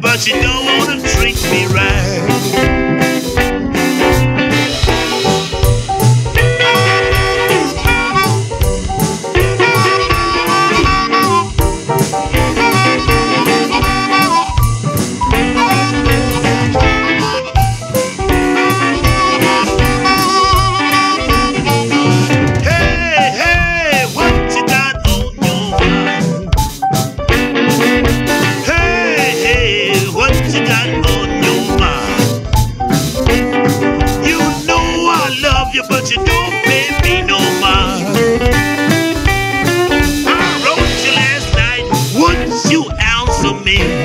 but you don't wanna treat. but you don't pay me no mind. I wrote you last night, Wouldn't you answer me?